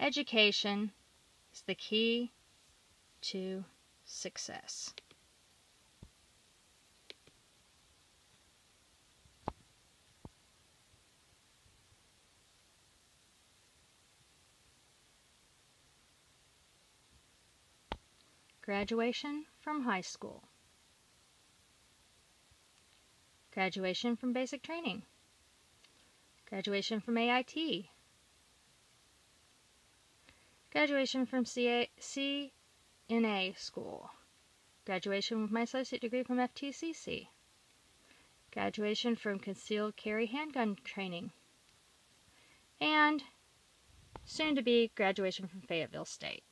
Education is the key to success. Graduation from high school. Graduation from basic training. Graduation from AIT. Graduation from CA, CNA school. Graduation with my associate degree from FTCC. Graduation from concealed carry handgun training. And soon to be graduation from Fayetteville State.